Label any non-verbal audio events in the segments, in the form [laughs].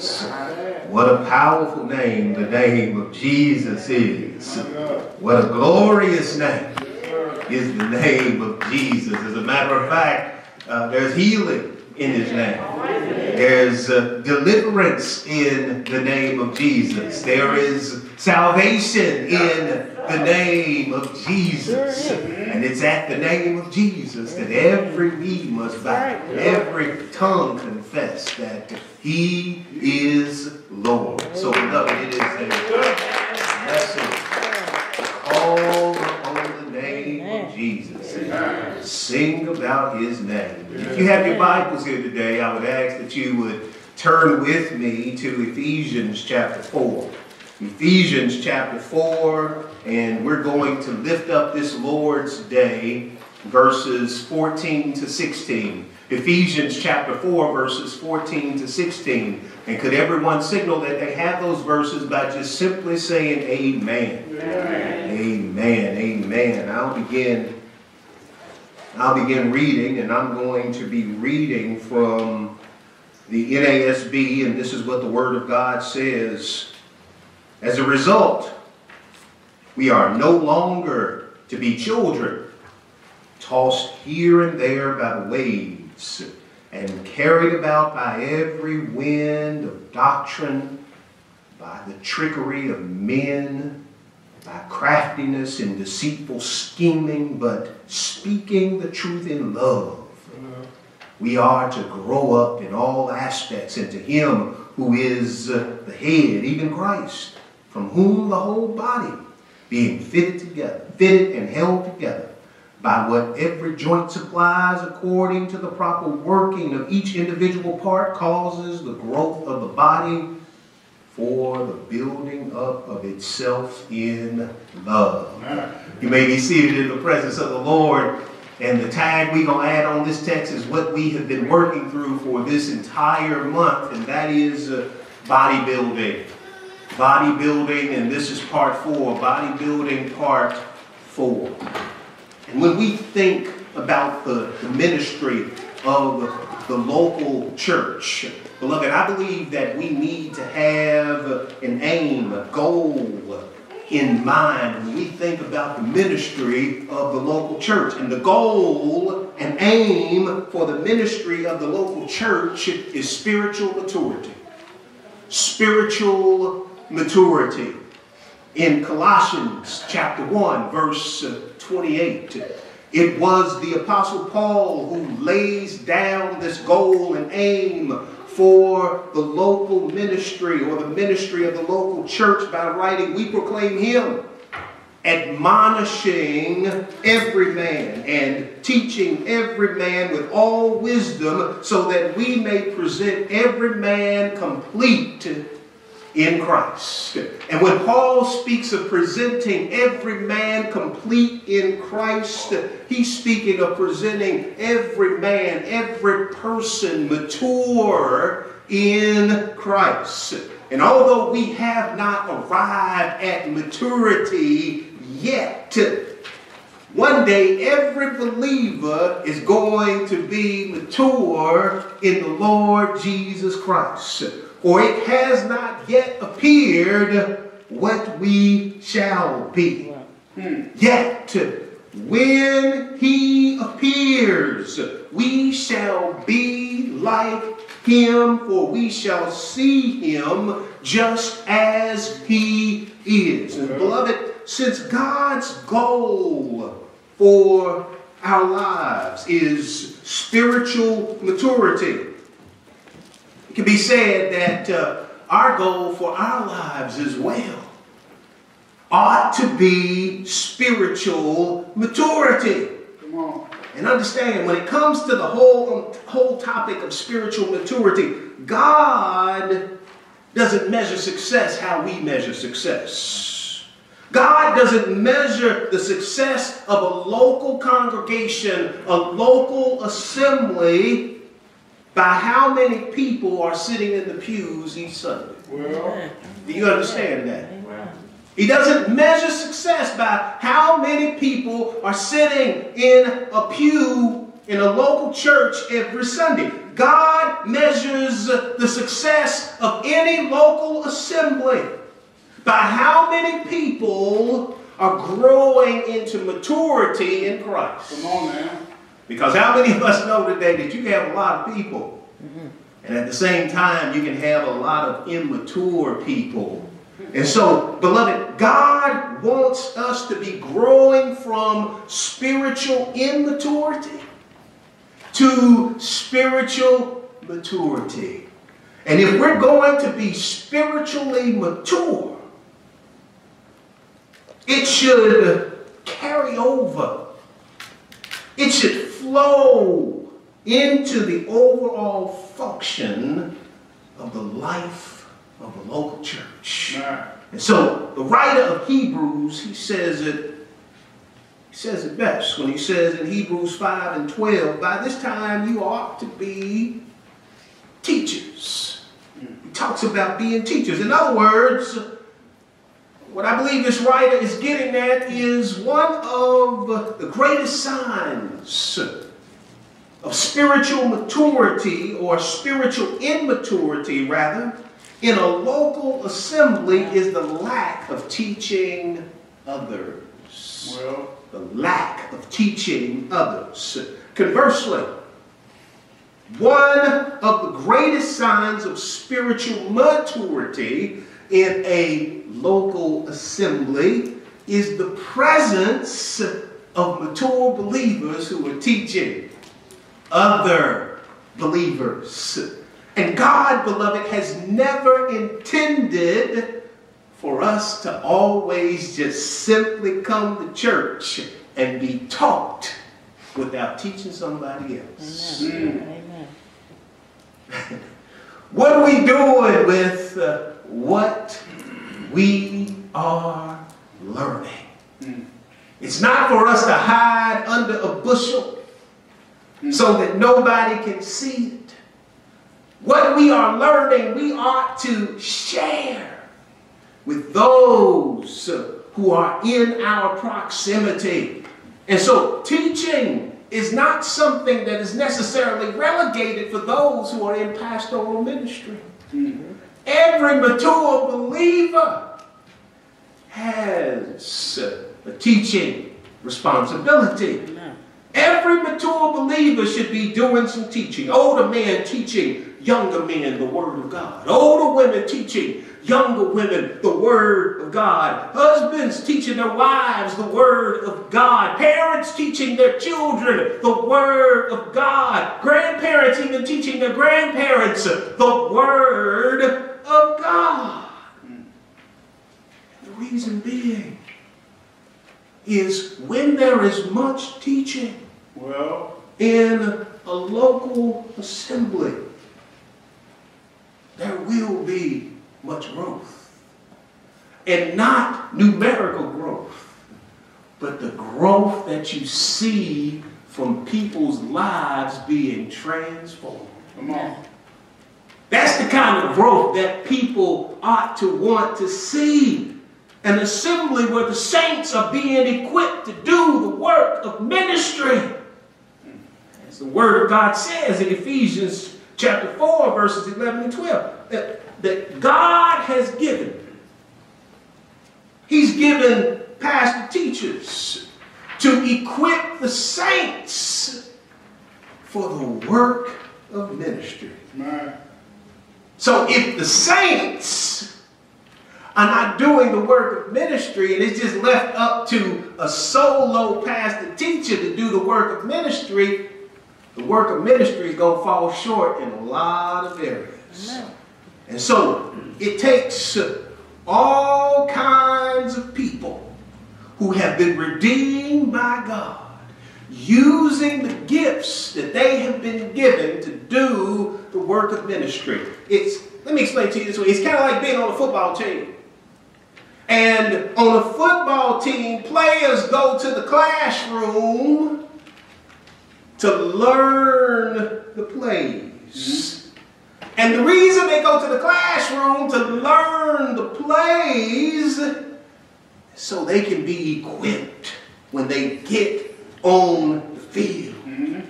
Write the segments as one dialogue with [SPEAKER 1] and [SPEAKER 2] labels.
[SPEAKER 1] Jesus. What a powerful name the name of Jesus is. What a glorious name is the name of Jesus. As a matter of fact, uh, there's healing in his name. There's uh, deliverance in the name of Jesus. There is salvation in the name of Jesus. And it's at the name of Jesus that every knee must bow, every tongue confess that he is Lord. So, beloved, it is a blessing call upon the name of Jesus and sing about his name. If you have your Bibles here today, I would ask that you would turn with me to Ephesians chapter 4. Ephesians chapter 4, and we're going to lift up this Lord's Day, verses 14 to 16. Ephesians chapter 4, verses 14 to 16. And could everyone signal that they have those verses by just simply saying amen? Amen. Amen. Amen. I'll begin. I'll begin reading, and I'm going to be reading from the NASB, and this is what the Word of God says. As a result, we are no longer to be children, tossed here and there by the waves, and carried about by every wind of doctrine, by the trickery of men, by craftiness and deceitful scheming, but speaking the truth in love. We are to grow up in all aspects into Him who is the head, even Christ from whom the whole body, being fitted together, fitted and held together by what every joint supplies according to the proper working of each individual part, causes the growth of the body for the building up of itself in love. You may be seated in the presence of the Lord. And the tag we're going to add on this text is what we have been working through for this entire month, and that is uh, bodybuilding bodybuilding, and this is part four, bodybuilding part four. And when we think about the, the ministry of the local church, beloved, I believe that we need to have an aim, a goal in mind when we think about the ministry of the local church. And the goal and aim for the ministry of the local church is spiritual maturity. Spiritual maturity. In Colossians chapter 1, verse uh, 28, it was the Apostle Paul who lays down this goal and aim for the local ministry or the ministry of the local church by writing, We proclaim him, admonishing every man and teaching every man with all wisdom, so that we may present every man complete in Christ. And when Paul speaks of presenting every man complete in Christ, he's speaking of presenting every man, every person mature in Christ. And although we have not arrived at maturity yet, one day every believer is going to be mature in the Lord Jesus Christ for it has not yet appeared what we shall be. Yet, when he appears, we shall be like him, for we shall see him just as he is. And beloved, since God's goal for our lives is spiritual maturity, it can be said that uh, our goal for our lives as well ought to be spiritual maturity. Come on. And understand, when it comes to the whole, whole topic of spiritual maturity, God doesn't measure success how we measure success. God doesn't measure the success of a local congregation, a local assembly, by how many people are sitting in the pews each Sunday. Well, Do you understand that? He doesn't measure success by how many people are sitting in a pew in a local church every Sunday. God measures the success of any local assembly by how many people are growing into maturity in Christ.
[SPEAKER 2] Come on now.
[SPEAKER 1] Because how many of us know today that you have a lot of people, mm-hmm. and at the same time, you can have a lot of immature people. And so, beloved, God wants us to be growing from spiritual immaturity to spiritual maturity. And if we're going to be spiritually mature, it should carry over. It should flow into the overall function of the life of a local church. And so the writer of Hebrews, he says it, he says it best when he says in Hebrews 5 and 12, by this time you ought to be teachers. He talks about being teachers. In other words, what I believe this writer is getting at is one of the greatest signs of spiritual maturity or spiritual immaturity, rather, in a local assembly is the lack of teaching others. Well, the lack of teaching others. Conversely, one of the greatest signs of spiritual maturity in a local assembly is the presence of mature believers who are teaching other believers. And God, beloved, has never intended for us to always just simply come to church and be taught without teaching somebody else. Amen. Amen. [laughs] what are we doing with uh, what we are learning? Mm. It's not for us to hide under a bushel mm. so that nobody can see it. What we are learning, we ought to share with those who are in our proximity. And so teaching is not something that is necessarily relegated for those who are in pastoral ministry. Mm-hmm. Every mature believer has a teaching responsibility. Amen. Every mature believer should be doing some teaching. Older men teaching younger men the Word of God. Older women teaching younger women the Word of God. Husbands teaching their wives the Word of God. Parents teaching their children the Word of God. Grandparents even teaching their grandparents the Word of God. The reason being is when there is much teaching well, in a local assembly, there will be much growth. And not numerical growth, but the growth that you see from people's lives being transformed. Come on. That's the kind of growth that people ought to want to see an assembly where the saints are being equipped to do the work of ministry. As the Word of God says in Ephesians chapter 4, verses 11 and 12, that, that God has given. He's given pastor teachers to equip the saints for the work of ministry. So if the saints are not doing the work of ministry and it's just left up to a solo pastor teacher to do the work of ministry, the work of ministry is going to fall short in a lot of areas. Amen. And so it takes all kinds of people who have been redeemed by God using the gifts that they have been given to do the work of ministry. It's let me explain to you this way. It's kind of like being on a football team. And on a football team, players go to the classroom to learn the plays. And the reason they go to the classroom to learn the plays so they can be equipped when they get on the field. Mm-hmm.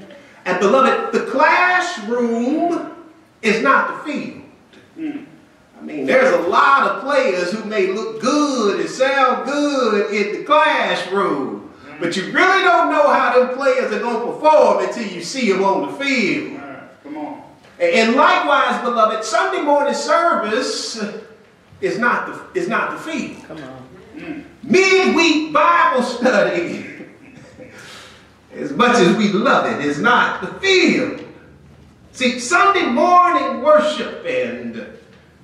[SPEAKER 1] And beloved, the classroom is not the field. Mm. I mean, there's a lot of players who may look good and sound good in the classroom, but you really don't know how them players are going to perform until you see them on the field.
[SPEAKER 2] come on.
[SPEAKER 1] And likewise, beloved, Sunday morning service is not the, is not the field. Come on. Mm. Midweek Bible study, as much as we love it, is not the field. See, Sunday morning worship and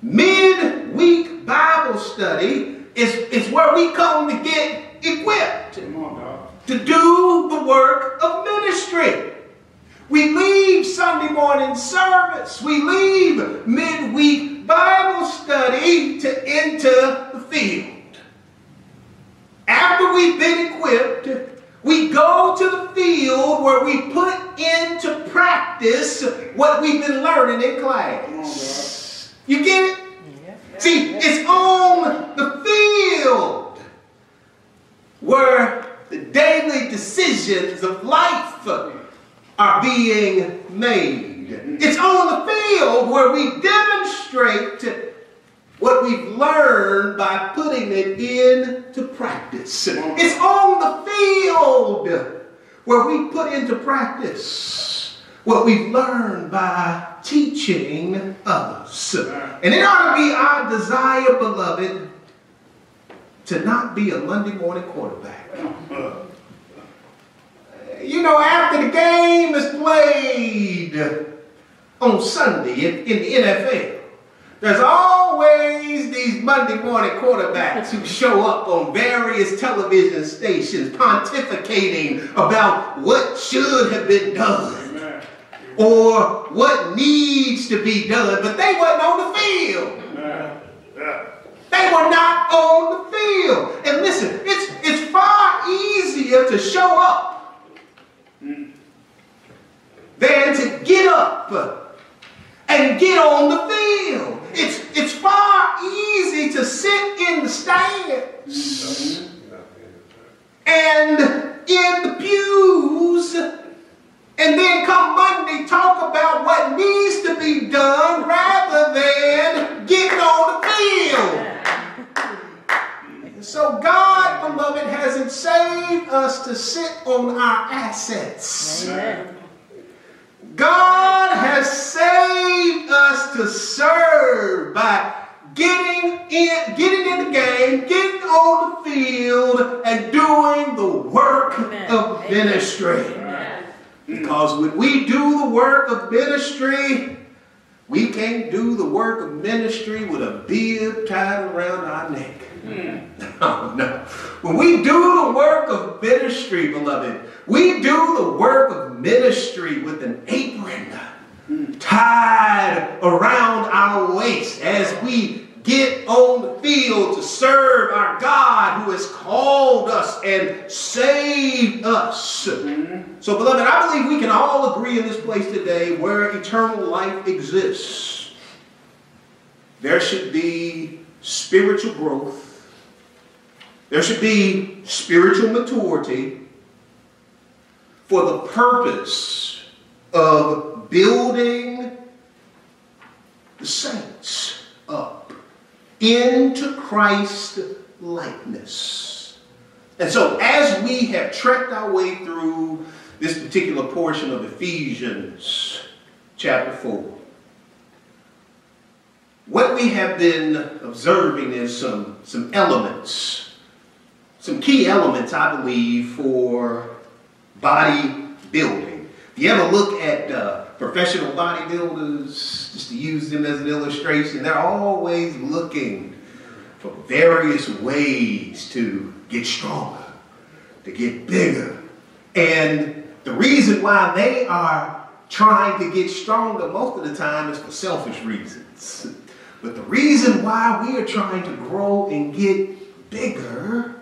[SPEAKER 1] midweek Bible study is, is where we come to get equipped on, to do the work of ministry. We leave Sunday morning service. We leave midweek Bible study to enter the field. After we've been equipped, we go to the field where we put into practice what we've been learning in class. You get it? See, it's on the field where the daily decisions of life are being made. It's on the field where we demonstrate what we've learned by putting it into practice. It's on the field where we put into practice what we've learned by teaching others. And it ought to be our desire, beloved, to not be a Monday morning quarterback. You know, after the game is played on Sunday in, the NFL, there's always these Monday morning quarterbacks who show up on various television stations pontificating about what should have been done or what needs to be done, but they wasn't on the field. They were not on the field. And listen, it's, it's far easier to show up than to get up and get on the field. It's, it's far easy to sit in the stands and in the pews and then come Monday talk about what needs to be done rather than getting on the field. So God, beloved, hasn't saved us to sit on our assets. Amen. God has saved us to serve by getting in, getting in the game, getting on the field, and doing the work Amen. of Amen. ministry. Amen. Because when we do the work of ministry, we can't do the work of ministry with a bib tied around our neck. Mm. [laughs] No, no. When we do the work of ministry, beloved, we do the work of ministry with an apron tied around our waist as we get on the field to serve our God who has called us and saved us. So, beloved, I believe we can all agree in this place today where eternal life exists. There should be spiritual growth, there should be spiritual maturity for the purpose of building the saints up into Christ likeness. And so as we have trekked our way through this particular portion of Ephesians chapter 4, what we have been observing is some, some elements, some key elements, I believe, for body building. If you ever look at uh, professional bodybuilders, just to use them as an illustration, they're always looking for various ways to get stronger, to get bigger. And the reason why they are trying to get stronger most of the time is for selfish reasons. But the reason why we are trying to grow and get bigger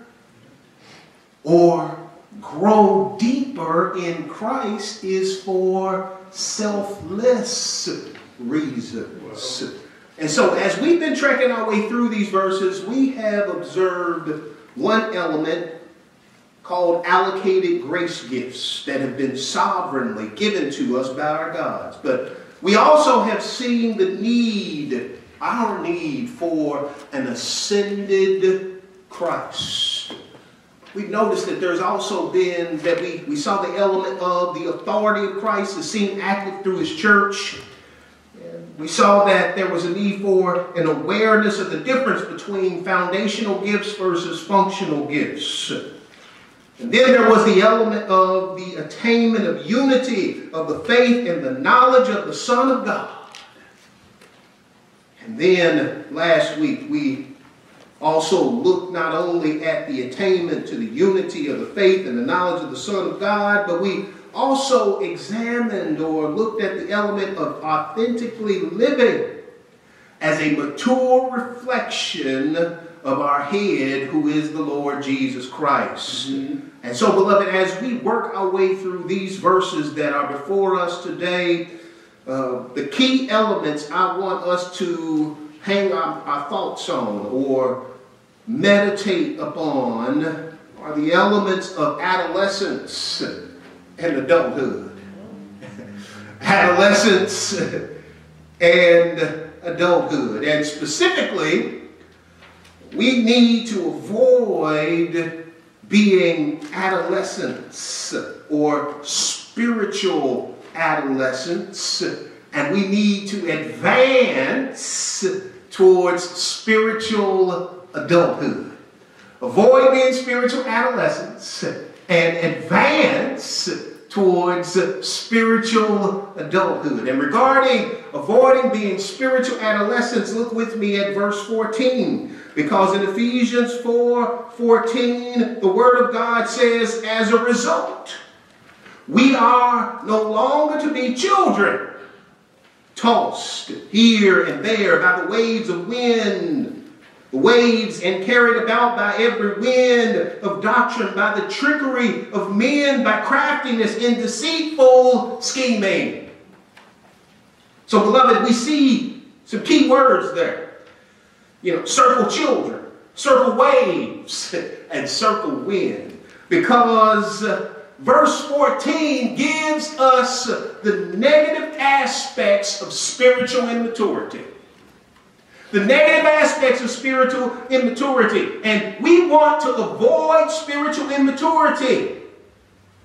[SPEAKER 1] or grow deeper in Christ is for selfless reasons. And so, as we've been trekking our way through these verses, we have observed one element called allocated grace gifts that have been sovereignly given to us by our gods. But we also have seen the need, our need for an ascended Christ. We've noticed that there's also been that we, we saw the element of the authority of Christ is seen active through his church. We saw that there was a need for an awareness of the difference between foundational gifts versus functional gifts. And then there was the element of the attainment of unity of the faith and the knowledge of the Son of God. And then last week we also looked not only at the attainment to the unity of the faith and the knowledge of the Son of God, but we also examined or looked at the element of authentically living as a mature reflection of our head, who is the Lord Jesus Christ. Mm-hmm. And so, beloved, as we work our way through these verses that are before us today, uh, the key elements I want us to hang our, our thoughts on or meditate upon are the elements of adolescence and adulthood. [laughs] adolescence and adulthood. And specifically, we need to avoid being adolescents or spiritual adolescents, and we need to advance towards spiritual adulthood. Avoid being spiritual adolescents and advance towards spiritual adulthood. And regarding avoiding being spiritual adolescents, look with me at verse 14. Because in Ephesians 4 14, the Word of God says, as a result, we are no longer to be children, tossed here and there by the waves of wind waves and carried about by every wind of doctrine, by the trickery of men, by craftiness in deceitful scheming. So, beloved, we see some key words there. You know, circle children, circle waves, [laughs] and circle wind. Because uh, verse 14 gives us the negative aspects of spiritual immaturity the negative aspects of spiritual immaturity. And we want to avoid spiritual immaturity.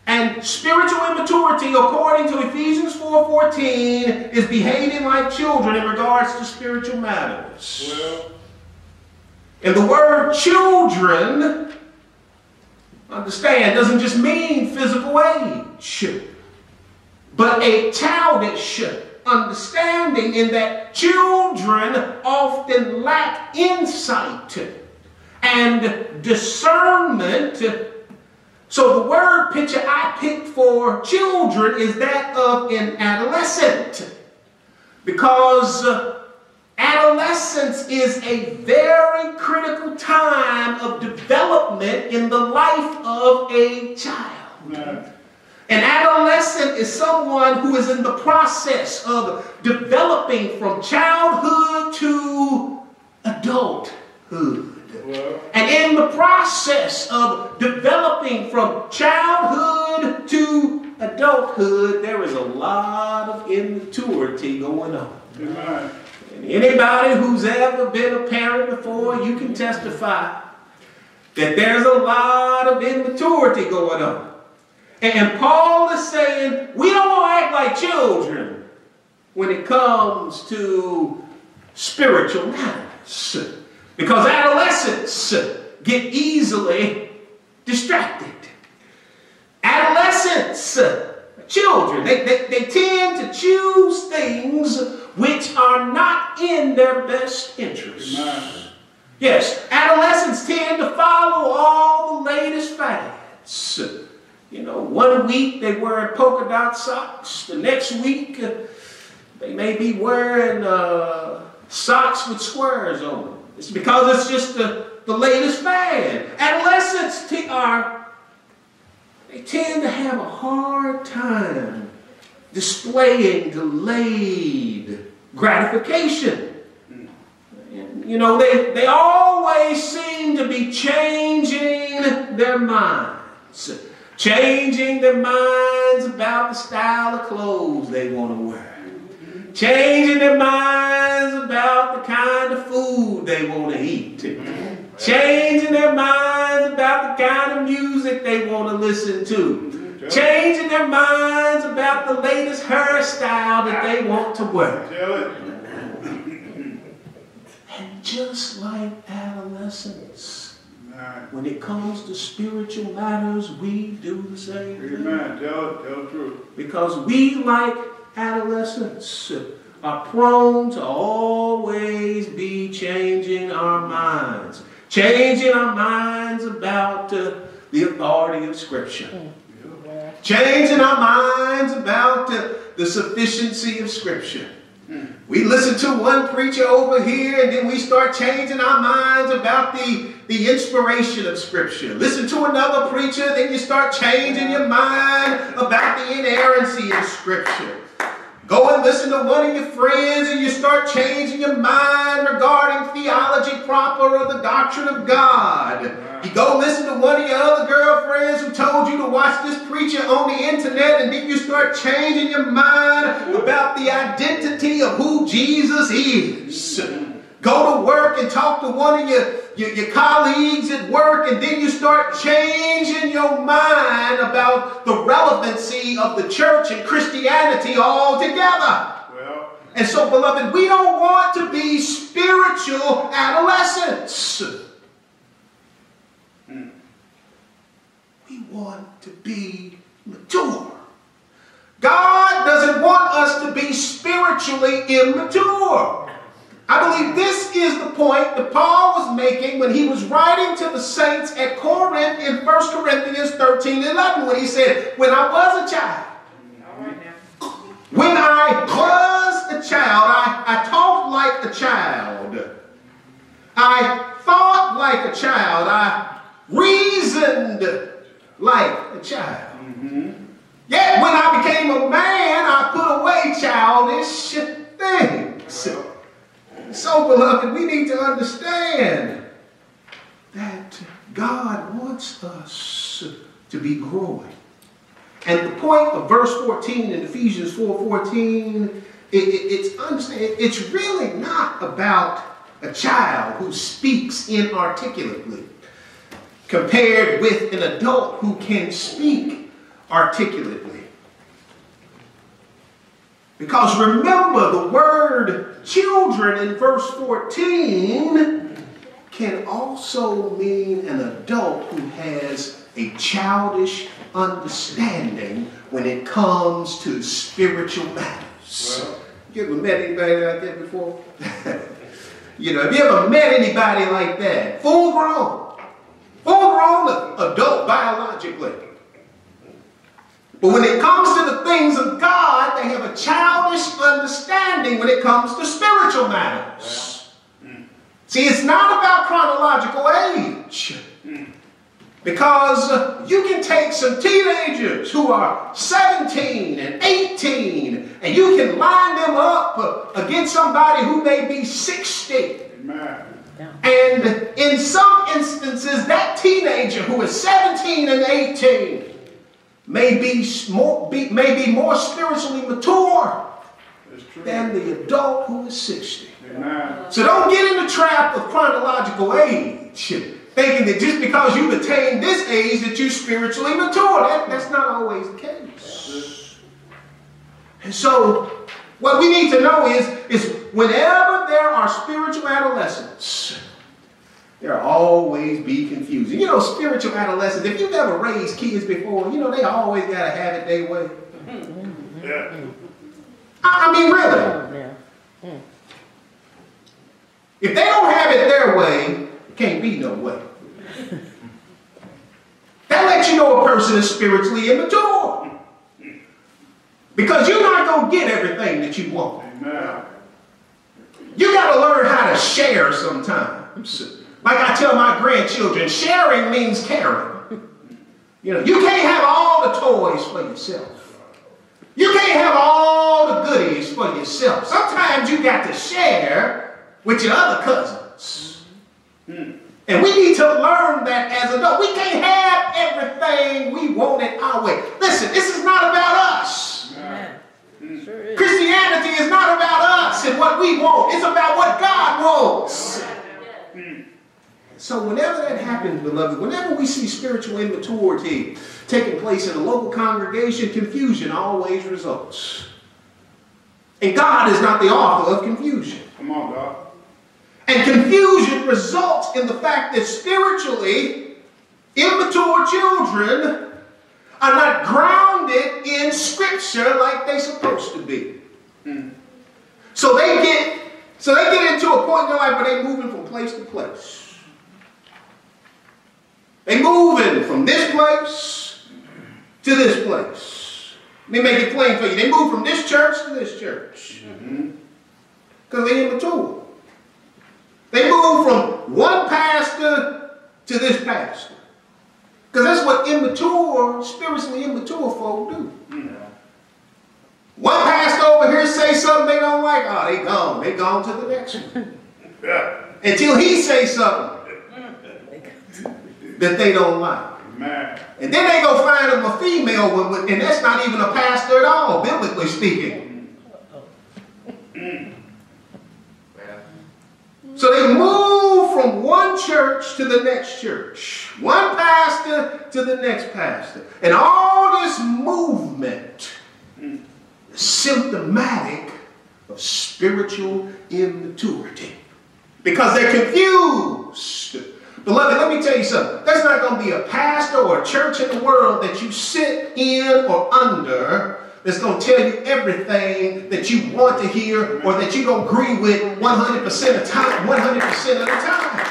[SPEAKER 1] And spiritual immaturity, according to Ephesians 4.14, is behaving like children in regards to spiritual matters. Well. And the word children, understand, doesn't just mean physical age, but a childish understanding in that children often lack insight and discernment. So the word picture I picked for children is that of an adolescent. Because uh, adolescence is a very critical time of development in the life of a child. An adolescent is someone who is in the process of developing from childhood to adulthood. And in the process of developing from childhood to adulthood, there is a lot of immaturity going on. Amen. And anybody who's ever been a parent before, you can testify that there's a lot of immaturity going on. And Paul is saying we don't want to act like children when it comes to spiritual matters. Because adolescents get easily distracted. Adolescents, children, they, they, they tend to choose things which are not in their best interest. Yes, adolescents tend to follow all the latest fads. You know, one week they wearing polka dot socks. The next week uh, they may be wearing uh, socks with squares on them. It's because it's just the, the latest fad. Adolescents are, they tend to have a hard time displaying delayed gratification. You know, they, they always seem to be changing their mind. Changing their minds about the style of clothes they want to wear. Changing their minds about the kind of food they want to eat. Changing their minds about the kind of music they want to listen to. Changing their minds about the latest hairstyle that they want to wear. And just like adolescents, when it comes to spiritual matters, we do the same
[SPEAKER 2] thing. Amen. Tell tell the truth.
[SPEAKER 1] Because we, like adolescents, are prone to always be changing our minds. Changing our minds about uh, the authority of Scripture. Changing our minds about uh, the sufficiency of Scripture. We listen to one preacher over here and then we start changing our minds about the, the inspiration of Scripture. Listen to another preacher, then you start changing your mind about the inerrancy of Scripture. Go and listen to one of your friends and you start changing your mind regarding theology proper or the doctrine of God. You go listen to one of your other girlfriends who told you to watch this preacher on the internet and then you start changing your mind [laughs] about the identity of who Jesus is. Go to work and talk to one of your, your, your, colleagues at work, and then you start changing your mind about the relevancy of the church and Christianity altogether. Well, and so, beloved, we don't want to be spiritual adolescents. Hmm. We want to be mature. God doesn't want us to be spiritually immature. I believe this is the point that Paul was making when he was writing to the saints at Corinth in 1 Corinthians 13 11, when he said, When I was a child, when I was a child, I, I talked like a child. I thought like a child. I reasoned like a child. Mm-hmm. Yet when I became a man, I put away childish things. So, beloved, we need to understand that God wants us to be growing. And the point of verse 14 in Ephesians 4 14, it, it, it's understand, it's really not about a child who speaks inarticulately compared with an adult who can speak articulately. Because remember, the word children in verse 14 can also mean an adult who has a childish understanding when it comes to spiritual matters. Well, you ever met anybody like that before? [laughs] you know, have you ever met anybody like that? Full grown. Full grown adult biologically but when it comes to the things of God, they have a childish understanding when it comes to spiritual matters. See, it's not about chronological age. Because you can take some teenagers who are 17 and 18 and you can line them up against somebody who may be 60. Amen. And in some instances, that teenager who is 17 and 18 may be more, be, may be more spiritually mature than the adult who is 60. Amen. So don't get in the trap of chronological age, thinking that just because you've attained this age that you're spiritually mature. That, that's not always the case. And so what we need to know is, is whenever there are spiritual adolescents, There'll always be confusion. You know, spiritual adolescents, if you've ever raised kids before, you know, they always got to have it their way. Yeah. I, mean, really. Yeah. If they don't have it their way, it can't be no way. That lets you know a person is spiritually immature. Because you're not going to get everything that you want. Amen. You got to learn how to share sometimes. Like I tell my grandchildren, sharing means caring. You know, you can't have all the toys for yourself. You can't have all the goodies for yourself. Sometimes you got to share with your other cousins. And we need to learn that as adults. We can't have everything we want it our way. Listen, this is not about us. Sure is. Christianity is not about us and what we want. It's about what God wants. So whenever that happens, beloved, whenever we see spiritual immaturity taking place in a local congregation, confusion always results. And God is not the author of confusion.
[SPEAKER 2] Come on, God.
[SPEAKER 1] And confusion results in the fact that spiritually immature children are not grounded in scripture like they're supposed to be. Mm. So they get so they get into a point in their life where they're moving from place to place. They're moving from this place to this place. Let me make it plain for you. They move from this church to this church. Because mm-hmm. they're immature. They move from one pastor to this pastor. Because that's what immature, spiritually immature folk do. Mm-hmm. One pastor over here say something they don't like, oh, they gone. They gone to the next one. [laughs] yeah. Until he say something that they don't like. And then they go find them a female, and that's not even a pastor at all, biblically speaking. So they move from one church to the next church, one pastor to the next pastor. And all this movement is symptomatic of spiritual immaturity because they're confused Beloved, let me tell you something. There's not going to be a pastor or a church in the world that you sit in or under that's going to tell you everything that you want to hear or that you're going to agree with 100% of the time, 100% of the time.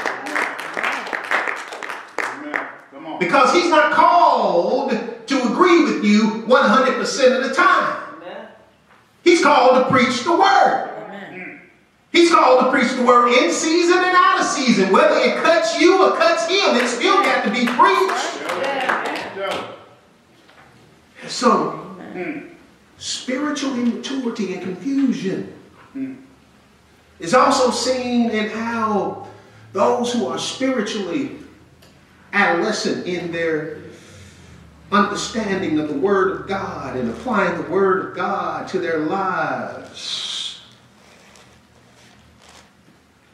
[SPEAKER 1] Because he's not called to agree with you 100% of the time. He's called to preach the word. He's called to preach the word in season and out of season. Whether it cuts you or cuts him, it still got to be preached. So, spiritual immaturity and confusion is also seen in how those who are spiritually adolescent in their understanding of the Word of God and applying the Word of God to their lives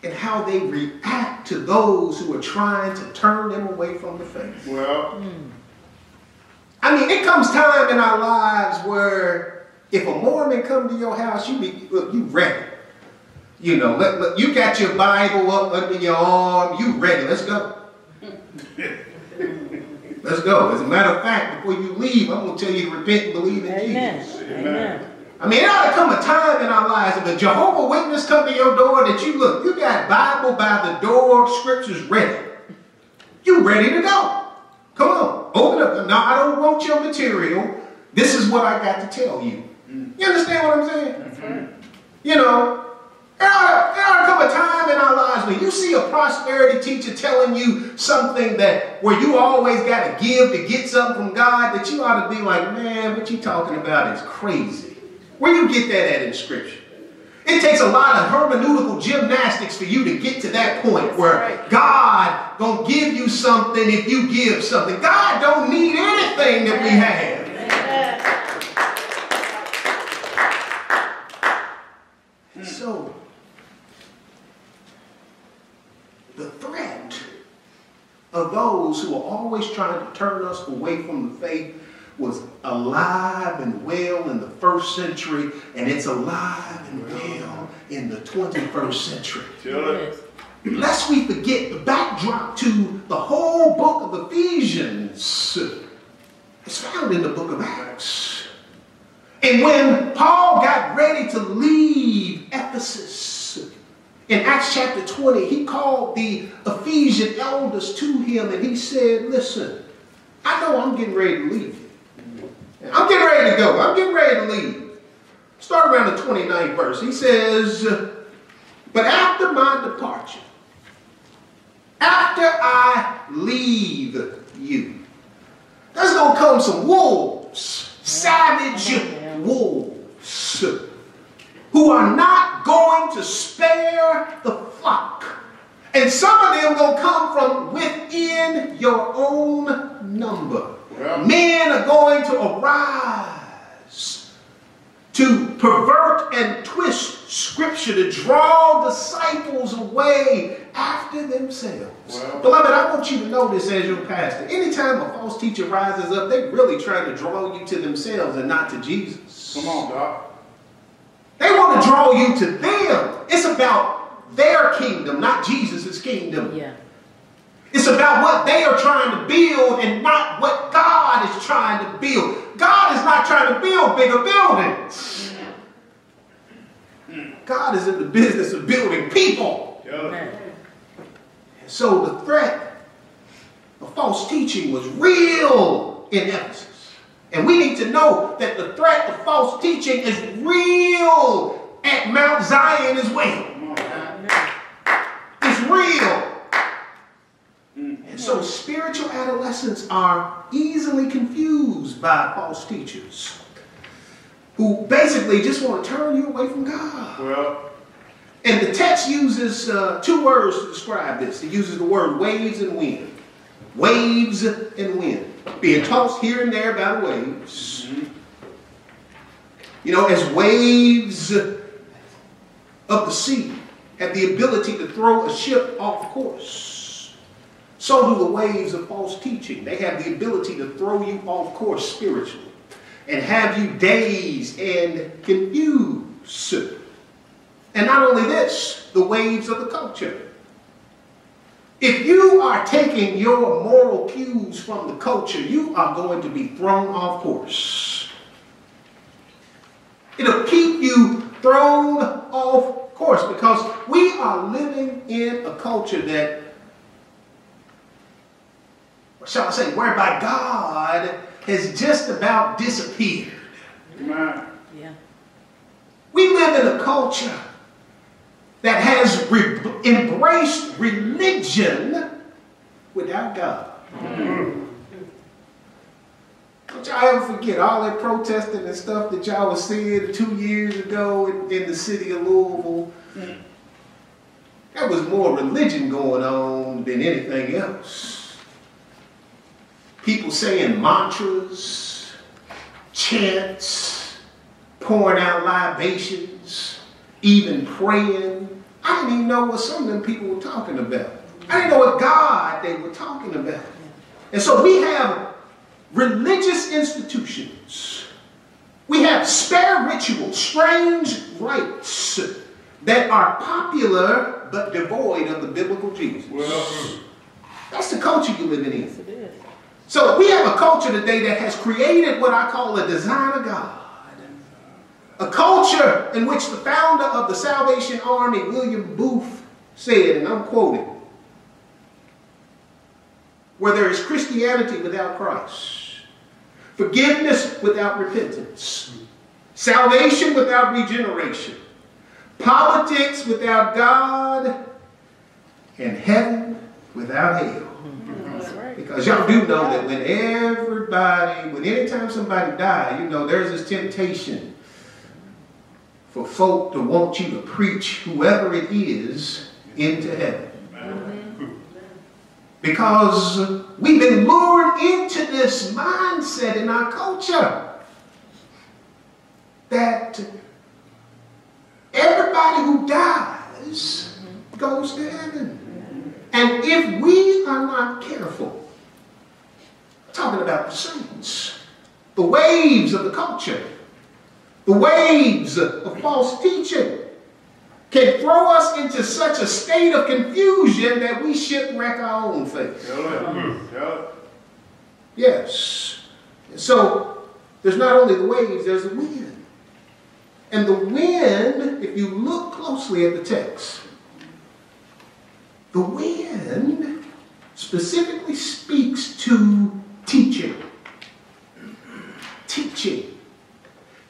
[SPEAKER 1] and how they react to those who are trying to turn them away from the faith.
[SPEAKER 2] Well, mm.
[SPEAKER 1] I mean, it comes time in our lives where if a Mormon come to your house, you be look, you ready. You know, let, let, you got your Bible up under your arm, you ready. Let's go. [laughs] Let's go. As a matter of fact, before you leave, I'm going to tell you to repent and believe in
[SPEAKER 3] Amen.
[SPEAKER 1] Jesus.
[SPEAKER 3] Amen.
[SPEAKER 1] I mean, it ought to come a time in our lives if a Jehovah Witness come to your door that you look, you got Bible by the door, scriptures ready. You ready to go. Come on, open up. Now, I don't want your material. This is what I got to tell you. Mm. You understand what I'm saying? That's right. You know, there ought, there ought to come a time in our lives when you see a prosperity teacher telling you something that where you always got to give to get something from God that you ought to be like, man, what you talking about is crazy. Where you get that at in Scripture? It takes a lot of hermeneutical gymnastics for you to get to that point where right. God gonna give you something if you give something. God don't need anything that we have. So, the threat of those who are always trying to turn us away from the faith was alive and well in the first century, and it's alive and well. in the 21st century. Lest we forget the backdrop to the whole book of Ephesians. It's found in the book of Acts. And when Paul got ready to leave Ephesus in Acts chapter 20, he called the Ephesian elders to him and he said, Listen, I know I'm getting ready to leave I'm getting ready to go. I'm getting ready to leave. Start around the 29th verse. He says, But after my departure, after I leave you, there's going to come some wolves, savage wolves, who are not going to spare the flock. And some of them will come from within your own number.
[SPEAKER 2] Yeah.
[SPEAKER 1] Men are going to arise to pervert and twist scripture to draw disciples away after themselves.
[SPEAKER 2] Well-
[SPEAKER 1] Beloved, I want you to know this as your pastor. Anytime a false teacher rises up, they're really trying to draw you to themselves and not to Jesus.
[SPEAKER 2] Come on, Doc.
[SPEAKER 1] They want to draw you to them. It's about their kingdom, not Jesus' kingdom.
[SPEAKER 3] Yeah.
[SPEAKER 1] It's about what they are trying to build and not what God is trying to build. God is not trying to build bigger buildings. God is in the business of building people.
[SPEAKER 2] It.
[SPEAKER 1] So the threat of false teaching was real in Ephesus. And we need to know that the threat of false teaching is real at Mount Zion as well. It's real. And so spiritual adolescents are easily confused by false teachers who basically just want to turn you away from God.
[SPEAKER 2] Well,
[SPEAKER 1] And the text uses uh, two words to describe this. It uses the word waves and wind. Waves and wind. Being tossed here and there by the waves. You know, as waves of the sea have the ability to throw a ship off course, so do the waves of false teaching. They have the ability to throw you off course spiritually and have you dazed and confused. And not only this, the waves of the culture. If you are taking your moral cues from the culture, you are going to be thrown off course. It'll keep you thrown off course because we are living in a culture that, shall I say, whereby God has just about disappeared.
[SPEAKER 2] Amen.
[SPEAKER 3] Yeah.
[SPEAKER 1] We live in a culture that has re- embraced religion without God. Mm-hmm. Don't y'all ever forget all that protesting and stuff that y'all was seeing two years ago in, in the city of Louisville? Mm. There was more religion going on than anything else. People saying mantras, chants, pouring out libations, even praying. I didn't even know what some of them people were talking about. I didn't know what God they were talking about. And so we have religious institutions. We have spare rituals, strange rites that are popular but devoid of the biblical Jesus.
[SPEAKER 2] Well, hmm.
[SPEAKER 1] That's the culture you're living in.
[SPEAKER 3] Yes, it is.
[SPEAKER 1] So we have a culture today that has created what I call a design of God. A culture in which the founder of the Salvation Army, William Booth, said, and I'm quoting, where there is Christianity without Christ, forgiveness without repentance, salvation without regeneration, politics without God, and heaven without hell.
[SPEAKER 3] That's right.
[SPEAKER 1] Because y'all do know that when everybody, when anytime somebody dies, you know, there's this temptation for folk to want you to preach whoever it is into heaven. Because we've been lured into this mindset in our culture that everybody who dies goes to heaven. And if we are not careful, talking about the saints, the waves of the culture, the waves of false teaching can throw us into such a state of confusion that we shipwreck our own faith.
[SPEAKER 2] tell it. Mm-hmm.
[SPEAKER 1] Yes. So there's not only the waves, there's the wind. And the wind, if you look closely at the text, the wind specifically speaks to teaching. Teaching.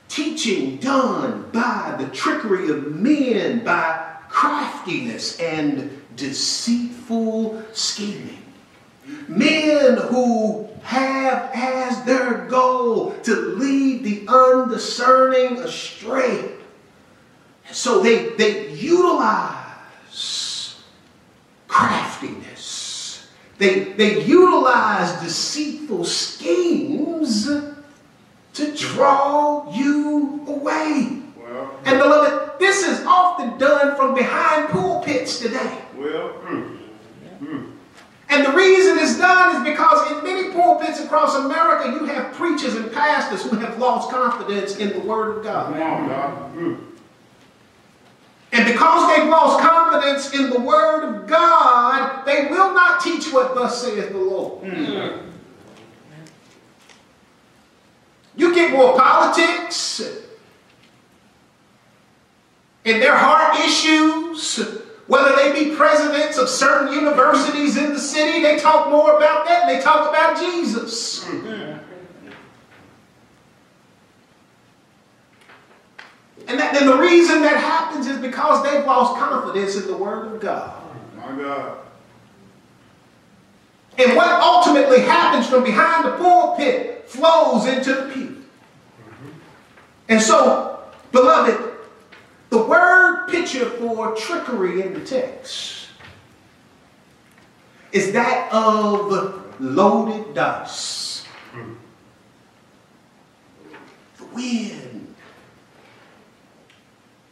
[SPEAKER 1] Teaching done by the trickery of men, by craftiness and deceitful scheming. Men who have as their goal to lead the undiscerning astray. So they, they utilize craftiness. They, they utilize deceitful schemes to draw you away.
[SPEAKER 2] Well,
[SPEAKER 1] And beloved, this is often done from behind pulpits today.
[SPEAKER 2] well, mm,
[SPEAKER 1] And the reason it's done is because in many pulpits across America, you have preachers and pastors who have lost confidence in the Word of
[SPEAKER 2] come
[SPEAKER 1] God.
[SPEAKER 2] on, Doc. Mm,
[SPEAKER 1] And because they've lost confidence in the Word of God, they will not teach what thus saith the Lord. Mm-hmm. You get more politics and their heart issues, whether they be presidents of certain universities in the city, they talk more about that and they talk about Jesus. Mm-hmm. And, that, and the reason that happens is because they've lost confidence in the Word of God.
[SPEAKER 2] my God.
[SPEAKER 1] And what ultimately happens from behind the pulpit flows into the pew. Mm-hmm. And so, beloved, the word picture for trickery in the text is that of loaded dice. Mm-hmm. The wind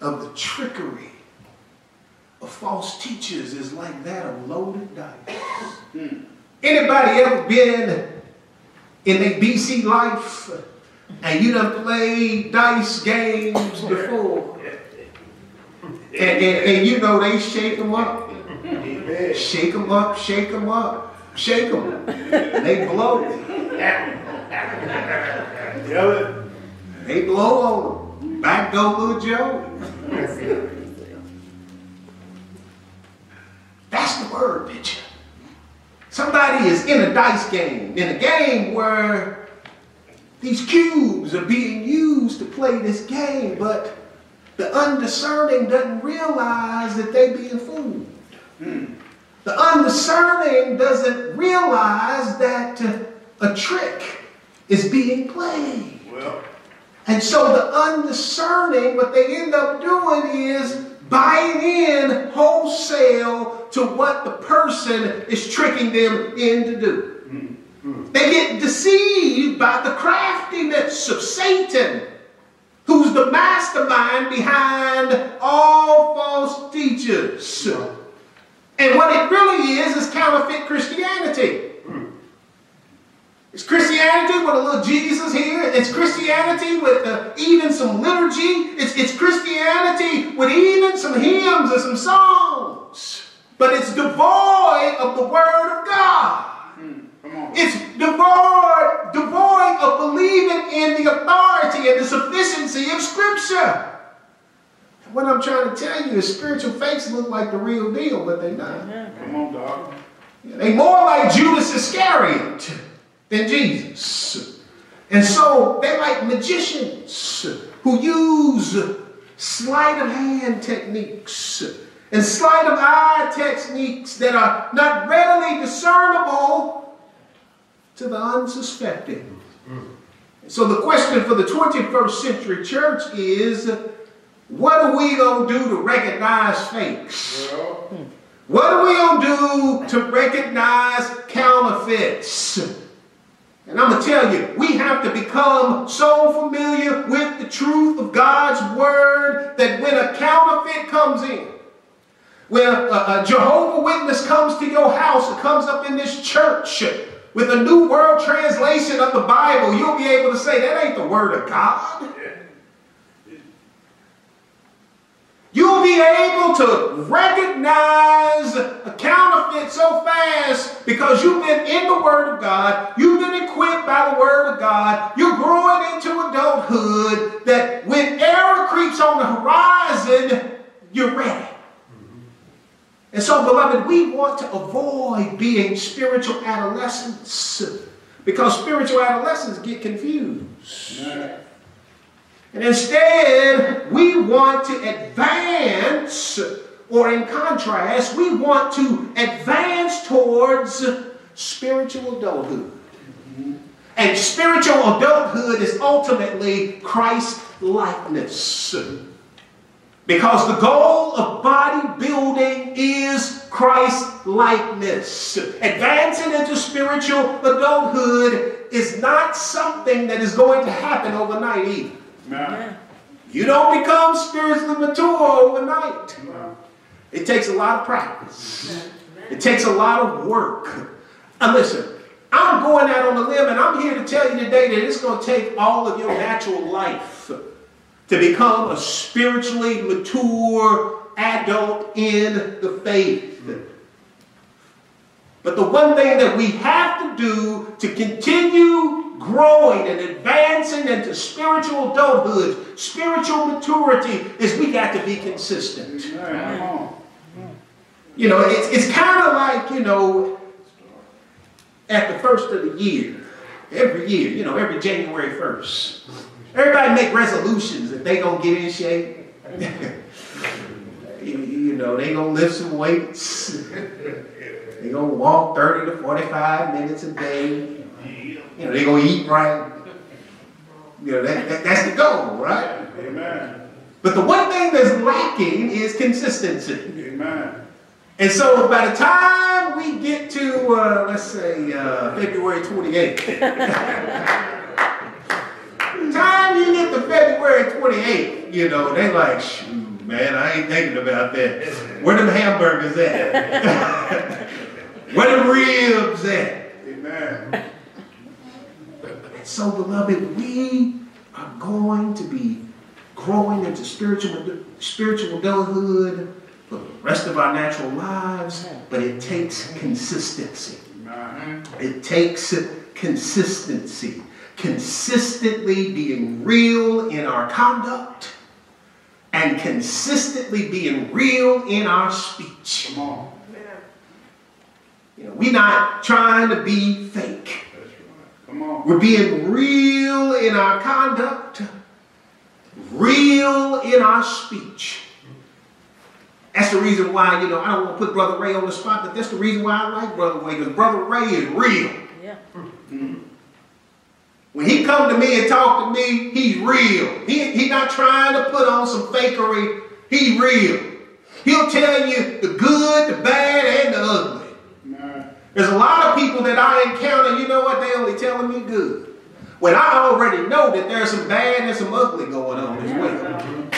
[SPEAKER 1] of the trickery of false teachers is like that of loaded dice. Hmm. Anybody ever been in a BC life and you done played dice games before? And, and, and you know they shake them up. Shake them up, shake them up, shake them. They blow. They blow on them. Back go little Joe. That's the word picture. Somebody is in a dice game, in a game where these cubes are being used to play this game, but the undiscerning doesn't realize that they're being fooled. The undiscerning doesn't realize that a trick is being played.
[SPEAKER 2] Well,
[SPEAKER 1] And so the undiscerning, what they end up doing is buying in wholesale to what the person is tricking them into do. They get deceived by the craftiness of Satan, who's the mastermind behind all false teachers. And what it really is is counterfeit Christianity. It's Christianity with a little Jesus here. It's Christianity with uh, even some liturgy. It's, it's Christianity with even some hymns and some songs. But it's devoid of the Word of God.
[SPEAKER 2] come.
[SPEAKER 1] It's devoid, devoid of believing in the authority and the sufficiency of Scripture. What I'm trying to tell you is spiritual fakes look like the real deal, but they're not.
[SPEAKER 2] Come on, Doc.
[SPEAKER 1] They more like Judas Iscariot than Jesus. And so they're like magicians who use sleight of hand techniques and sleight of eye techniques that are not readily discernible to the unsuspecting. So the question for the 21st century church is what are we going to do to recognize fakes?
[SPEAKER 2] Well,
[SPEAKER 1] What are we going to do to recognize counterfeits? And I'm going to tell you, we have to become so familiar with the truth of God's word that when a counterfeit comes in, when a, a Jehovah Witness comes to your house or comes up in this church with a new world translation of the Bible, you'll be able to say, that ain't the word of God. You'll be able to recognize a counterfeit so fast because you've been in the Word of God, you've been equipped by the Word of God, you're growing into adulthood, that when error creeps on the horizon, you're ready. And so, beloved, we want to avoid being spiritual adolescents because spiritual adolescents get confused.
[SPEAKER 2] yeah.
[SPEAKER 1] And instead, we want to advance, or in contrast, we want to advance towards spiritual adulthood. And spiritual adulthood is ultimately Christ likeness. Because the goal of bodybuilding is Christ likeness. Advancing into spiritual adulthood is not something that is going to happen overnight either. You don't become spiritually mature overnight. It takes a lot of practice. It takes a lot of work. And listen, I'm going out on a limb and I'm here to tell you today that it's going to take all of your natural life to become a spiritually mature adult in the faith. But the one thing that we have to do to continue growing and advancing into spiritual adulthood, spiritual maturity, is we got to be consistent. You know, it's, it's kind of like, you know, at the first of the year, every year, you know, every January 1st, everybody make resolutions that they going to get in shape. [laughs] you, you know, they going to lift some weights. [laughs] they going to walk 30 to 45 minutes a day. You know, they going to eat right. You know, that, that, that's the goal, right?
[SPEAKER 2] Amen.
[SPEAKER 1] But the one thing that's lacking is consistency.
[SPEAKER 2] Amen.
[SPEAKER 1] And so by the time we get to, uh, let's say, uh, February 28th, [laughs] time you get to February 28th, you know, they like, shoot, man, I ain't thinking about that. Where them hamburgers at? [laughs] Where them ribs at?
[SPEAKER 2] Amen.
[SPEAKER 1] So, beloved, we are going to be growing into spiritual, spiritual adulthood for the rest of our natural lives, but it takes consistency. It takes consistency. Consistently being real in our conduct and consistently being real in our speech.
[SPEAKER 2] Come on.
[SPEAKER 1] You know, we're not trying to be fake.
[SPEAKER 2] That's right. Come on.
[SPEAKER 1] We're being real in our conduct, real in our speech. That's the reason why, you know, I don't want to put Brother Ray on the spot, but that's the reason why I like Brother Ray, because Brother Ray is real.
[SPEAKER 3] Yeah. Mm-hmm.
[SPEAKER 1] When he come to me and talk to me, he's real. He, he's not trying to put on some fakery. He's real. He'll tell you the good, the bad, and the ugly. There's a lot of people that I encounter, you know what, they only telling me good. When I already know that there's some bad and some ugly going on as well.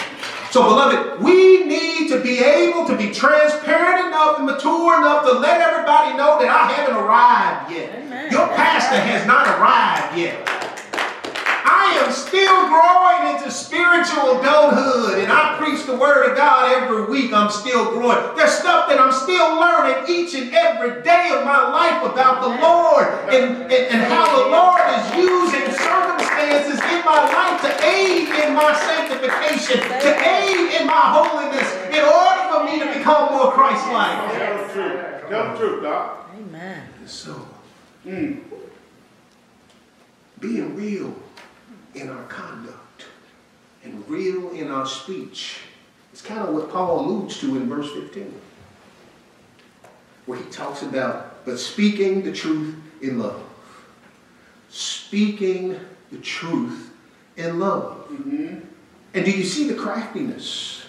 [SPEAKER 1] So, beloved, we need to be able to be transparent enough and mature enough to let everybody know that I haven't arrived yet. Your pastor has not arrived yet. I am still growing into spiritual adulthood, and I preach the word of God every week. I'm still growing. There's stuff that I'm still learning each and every day of my life about the Lord and, and, and how the Lord is using circumstances in my life to aid in my sanctification, to aid in my holiness, in order for me to become more Christ-like.
[SPEAKER 2] Tell the truth. Tell the truth, Doc.
[SPEAKER 3] Amen.
[SPEAKER 1] So,
[SPEAKER 2] Mm.
[SPEAKER 1] being real in our conduct and real in our speech. It's kind of what Paul alludes to in verse 15, where he talks about, but speaking the truth in love. Speaking the truth in love.
[SPEAKER 2] Mm-hmm.
[SPEAKER 1] And do you see the craftiness?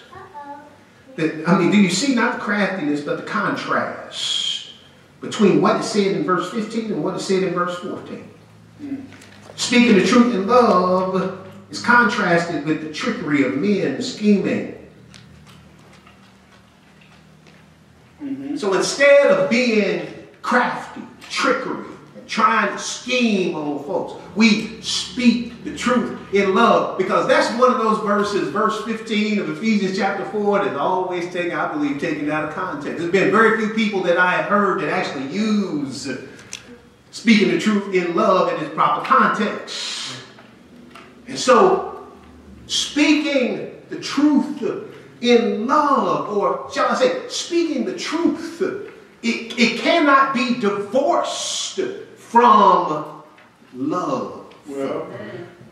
[SPEAKER 1] That, I mean, do you see not the craftiness, but the contrast between what is said in verse 15 and what is said in verse 14? Speaking the truth in love is contrasted with the trickery of men scheming. Mm-hmm. So instead of being crafty, trickery, and trying to scheme on folks, we speak the truth in love. Because that's one of those verses, verse 15 of Ephesians chapter 4, that's always taken, I believe, taken out of context. There's been very few people that I have heard that actually use speaking the truth in love in its proper context. And so, speaking the truth in love, or shall I say, speaking the truth, it, it cannot be divorced from love.
[SPEAKER 2] Well,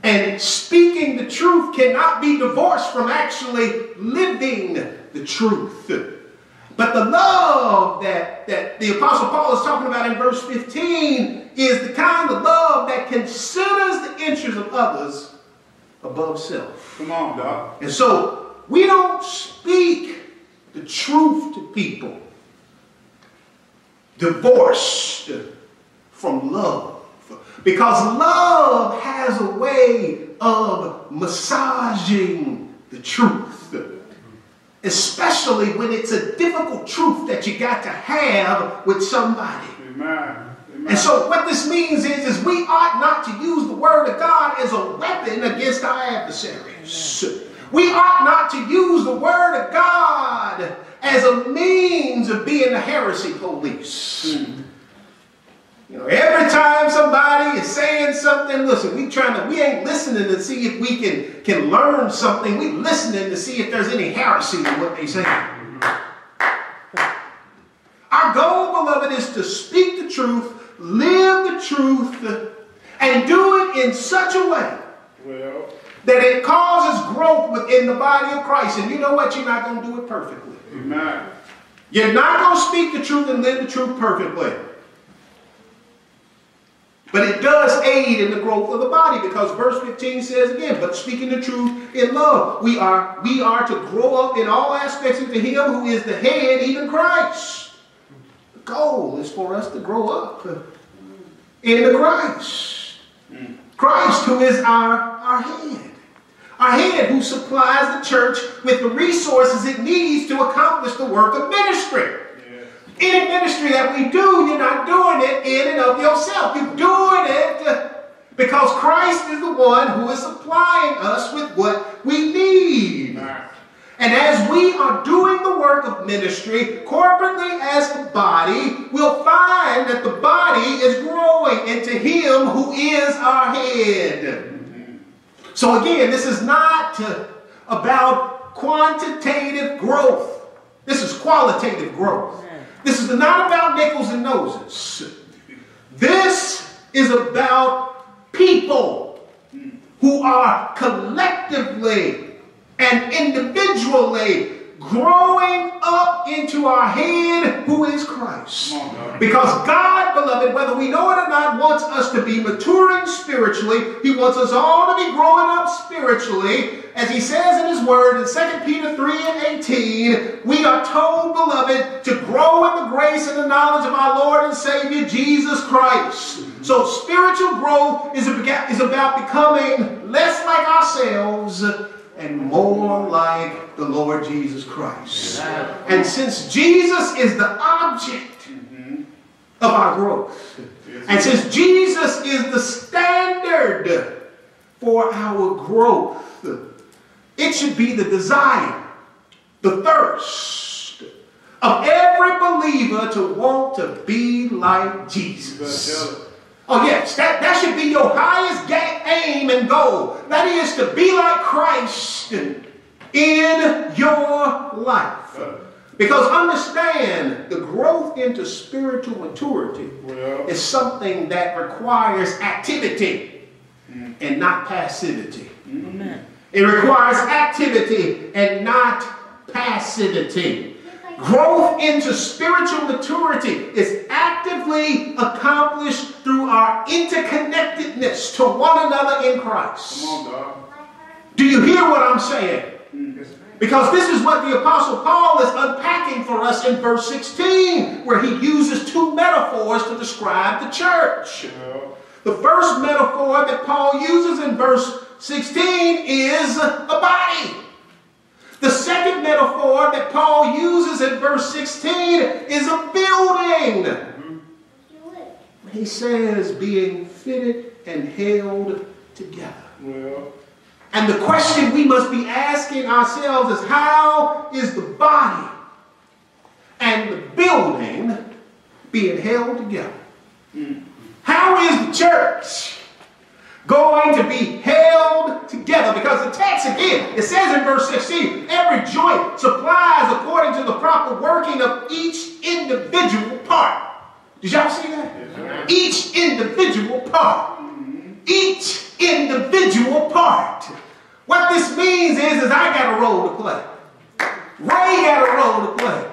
[SPEAKER 1] And speaking the truth cannot be divorced from actually living the truth. But the love that, that the Apostle Paul is talking about in verse 15 is the kind of love that considers the interests of others above self.
[SPEAKER 2] come on, Doc.
[SPEAKER 1] And so we don't speak the truth to people divorced from love. Because love has a way of massaging the truth, especially when it's a difficult truth that you got to have with somebody.
[SPEAKER 2] Amen. Amen.
[SPEAKER 1] And so what this means is, is we ought not to use the word of God as a weapon against our adversaries. We ought not to use the word of God as a means of being the heresy police. Hmm. You know, every time somebody is saying something, listen, we trying to, we ain't listening to see if we can, can learn something. We listening to see if there's any heresy in what they say. Our goal, beloved, is to speak the truth, live the truth, and do it in such a way
[SPEAKER 2] Well,
[SPEAKER 1] that it causes growth within the body of Christ. And you know what? You're not going to do it perfectly.
[SPEAKER 2] amen.
[SPEAKER 1] You're not going to speak the truth and live the truth perfectly. But it does aid in the growth of the body because verse 15 says again, but speaking the truth in love, we are, we are to grow up in all aspects into him who is the head, even Christ. The goal is for us to grow up into Christ. Christ who is our, our head. Our head who supplies the church with the resources it needs to accomplish the work of ministry. Any ministry that we do, you're not doing it in and of yourself. You're doing it because Christ is the one who is supplying us with what we need. And as we are doing the work of ministry corporately as the body, we'll find that the body is growing into Him who is our head. So again, this is not about quantitative growth. This is qualitative growth. This is not about nickels and noses. This is about people who are collectively and individually growing up into our head who is Christ.
[SPEAKER 2] Come on, God.
[SPEAKER 1] Because God, beloved, whether we know it or not, wants us to be maturing spiritually. He wants us all to be growing up spiritually. As he says in his word in 2 Peter 3 and 18, we are told, beloved, to grow in the grace and the knowledge of our Lord and Savior Jesus Christ. So spiritual growth is about becoming less like ourselves and more like the Lord Jesus Christ. And since Jesus is the object of our growth, and since Jesus is the standard for our growth, it should be the desire, the thirst of every believer to want to be like Jesus. Oh, yes, that, that should be your highest ga- aim and goal. That is to be like Christ in your life. Because understand, the growth into spiritual maturity
[SPEAKER 2] Well,
[SPEAKER 1] is something that requires activity and not passivity. Amen. It requires activity and not passivity. Growth into spiritual maturity is actively accomplished through our interconnectedness to one another in Christ.
[SPEAKER 2] come on.
[SPEAKER 1] Do you hear what I'm saying?
[SPEAKER 2] Mm.
[SPEAKER 1] Because this is what the Apostle Paul is unpacking for us in verse 16, where he uses two metaphors to describe the church. The first metaphor that Paul uses in verse 16 is a body. The second metaphor that Paul uses in verse 16 is a building. He says being fitted and held together.
[SPEAKER 2] well,
[SPEAKER 1] And the question we must be asking ourselves is how is the body and the building being held together? Mm. How is the church going to be held together? Because the text again, it says in verse 16, every joint supplies according to the proper working of each individual part. Did y'all see that? Each individual part. Each individual part. What this means is, is I got a role to play. Ray got a role to play.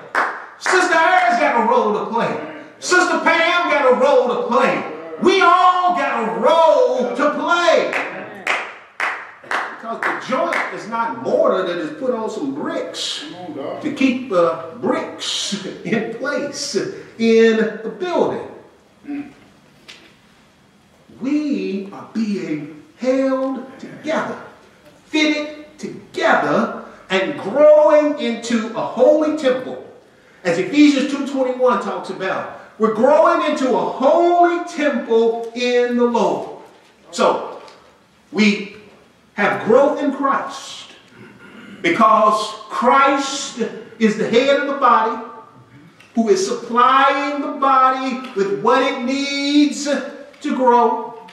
[SPEAKER 1] Sister Harris got a role to play. Sister Pam got a role to play. We all got a role to play. Because the joint is not mortar that is put on some bricks
[SPEAKER 2] on,
[SPEAKER 1] to keep uh, bricks in place in a building. We are being held together, fitted together, and growing into a holy temple. As Ephesians 2.21 talks about, we're growing into a holy temple in the Lord. So, we have growth in Christ because Christ is the head of the body who is supplying the body with what it needs to grow.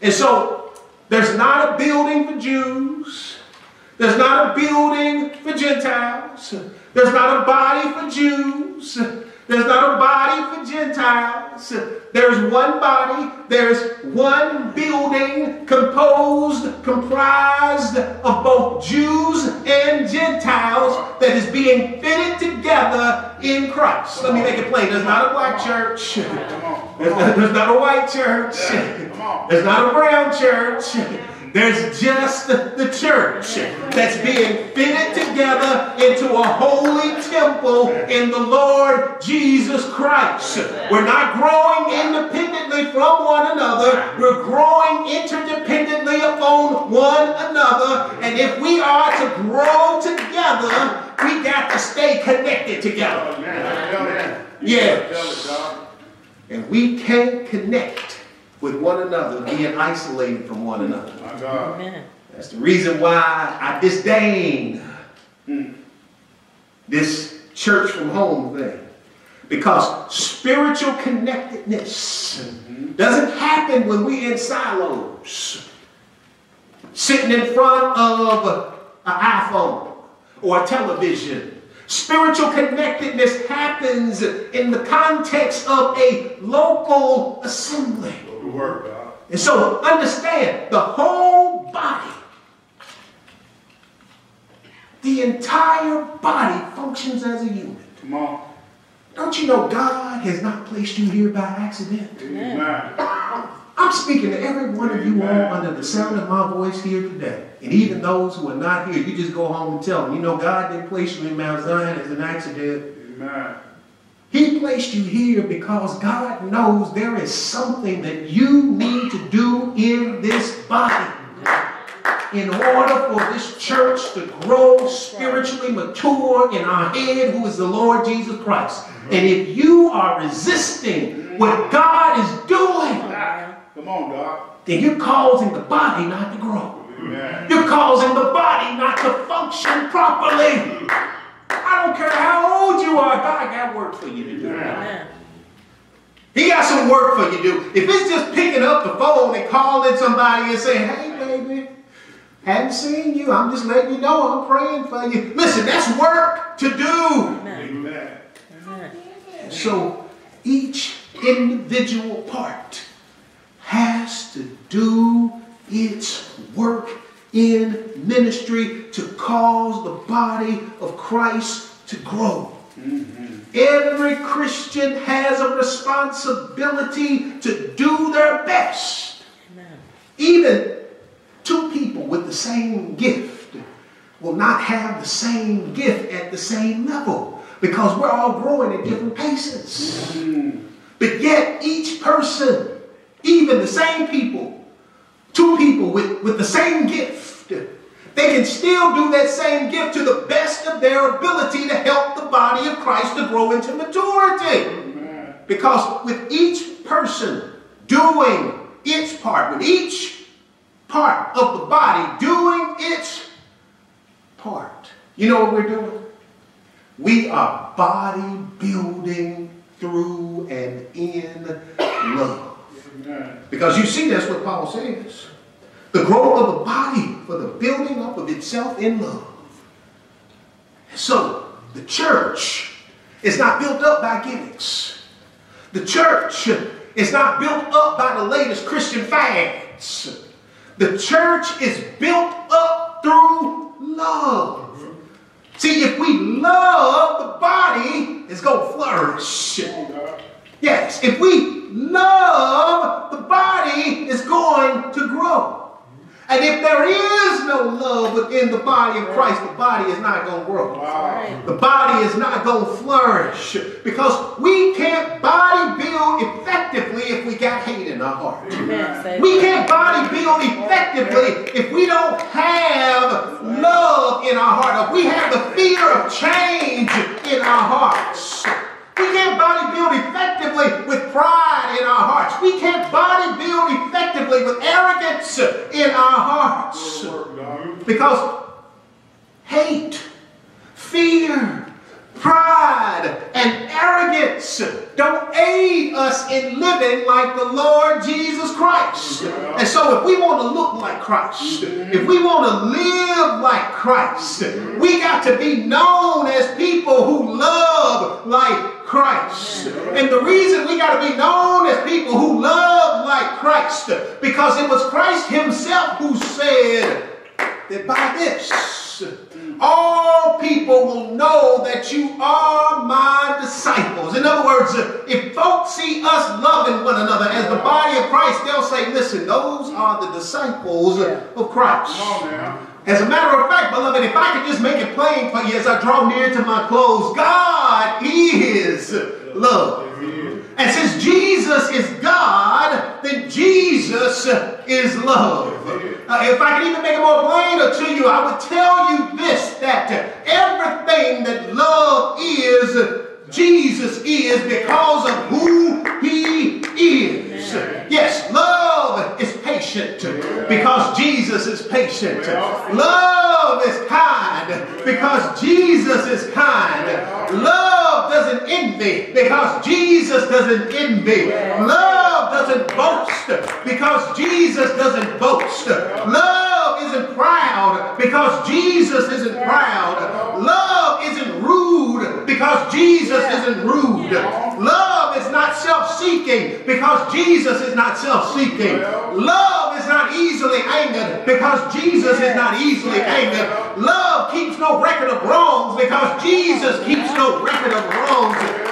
[SPEAKER 1] And so there's not a building for Jews. There's not a building for Gentiles. There's not a body for Jews. There's not a body for Gentiles. There's one body. There's one building composed, comprised of both Jews and Gentiles that is being fitted together in Christ. Let me make it plain. There's not a black church.
[SPEAKER 2] Come on.
[SPEAKER 1] There's not, there's not a white church.
[SPEAKER 2] Come on.
[SPEAKER 1] There's not a brown church. There's just the church that's being fitted together into a holy temple in the Lord Jesus Christ. We're not growing independently from one another. We're growing interdependently upon one another. And if we are to grow together, we got to stay connected together.
[SPEAKER 2] Man. Tell it.
[SPEAKER 1] Yes.
[SPEAKER 2] Tell it, dog.
[SPEAKER 1] And we can't connect with one another being isolated from one another.
[SPEAKER 2] My God.
[SPEAKER 3] Amen.
[SPEAKER 1] That's the reason why I disdain this church from home thing. Because spiritual connectedness mm-hmm. doesn't happen when we in silos, sitting in front of an iPhone or a television. Spiritual connectedness happens in the context of a local assembly.
[SPEAKER 2] Work.
[SPEAKER 1] And so understand the whole body, the entire body functions as a unit.
[SPEAKER 2] Come on.
[SPEAKER 1] Don't you know God has not placed you here by accident?
[SPEAKER 2] Amen.
[SPEAKER 1] I'm speaking to every one of you all under the sound of my voice here today. And even those who are not here, you just go home and tell them, you know, God didn't place you in Mount Zion as an accident.
[SPEAKER 2] Amen.
[SPEAKER 1] He placed you here because God knows there is something that you need to do in this body in order for this church to grow spiritually mature in our head, who is the Lord Jesus Christ. And if you are resisting what God is doing,
[SPEAKER 2] Come on, dog.
[SPEAKER 1] then you're causing the body not to grow.
[SPEAKER 2] Amen.
[SPEAKER 1] You're causing the body not to function properly. I don't care how old you are, God got work for you to do.
[SPEAKER 3] Amen.
[SPEAKER 1] He got some work for you to do. If it's just picking up the phone and calling somebody and saying, hey, baby, hadn't seen you. I'm just letting you know I'm praying for you. Listen, that's work to do.
[SPEAKER 3] Amen.
[SPEAKER 2] Amen.
[SPEAKER 1] So each individual part has to do its work in ministry to cause the body of Christ to grow. Every Christian has a responsibility to do their best.
[SPEAKER 3] Amen.
[SPEAKER 1] Even two people with the same gift will not have the same gift at the same level because we're all growing at different paces. But yet, each person, even the same people, two people with, with the same gift, they can still do that same gift to the best of their ability to help the body of Christ to grow into maturity.
[SPEAKER 2] Amen.
[SPEAKER 1] Because with each person doing its part, with each part of the body doing its part, you know what we're doing? We are body building through and in love. Because you see, that's what Paul says. The growth of the body for the building up of itself in love. So, the church is not built up by gimmicks. The church is not built up by the latest Christian fads. The church is built up through love. See, if we love the body, it's going to flourish.
[SPEAKER 2] Come on, dog.
[SPEAKER 1] Yes, if we love, the body is going to grow. And if there is no love within the body of Christ, the body is not going to grow.
[SPEAKER 2] Wow.
[SPEAKER 1] The body is not going to flourish because we can't body build effectively if we got hate in our heart. We can't body build effectively if we don't have love in our heart, if we have the fear of change in our hearts. We can't body build effectively with pride in our hearts. We can't body build effectively with arrogance in our hearts. Because hate, fear, pride, and arrogance don't aid us in living like the Lord Jesus Christ. And so, if we want to look like Christ, if we want to live like Christ, we got to be known as people who love like Christ. And the reason we got to be known as people who love like Christ, because it was Christ Himself who said, that by this all people will know that you are my disciples. In other words, if folks see us loving one another as the body of Christ, they'll say, listen, those are the disciples of Christ.
[SPEAKER 2] Come on.
[SPEAKER 1] As a matter of fact, beloved, if I could just make it plain for you as I draw near to my close, God is love. And since Jesus is God, then Jesus is love. Uh, if I could even make it more plainer to you, I would tell you this that everything that love is, Jesus is because of who he is. Yes, love is patient because Jesus is patient. Love is kind because Jesus is kind. Love doesn't envy because Jesus doesn't envy. Love doesn't boast because Jesus doesn't boast. Love isn't proud because Jesus isn't proud. Love isn't rude because Jesus isn't rude. Love is not self-seeking because Jesus is not self-seeking. Love is not easily angered because Jesus is not easily angered. Love keeps no record of wrongs because Jesus keeps no record of wrongs.